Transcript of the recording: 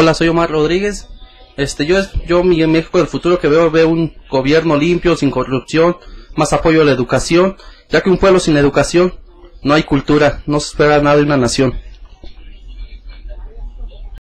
Hola, soy Omar Rodríguez. Este, yo, es- yo mi México del futuro que veo, veo un gobierno limpio, sin corrupción, más apoyo a la educación, ya que un pueblo sin educación no hay cultura, no se espera nada de una nación.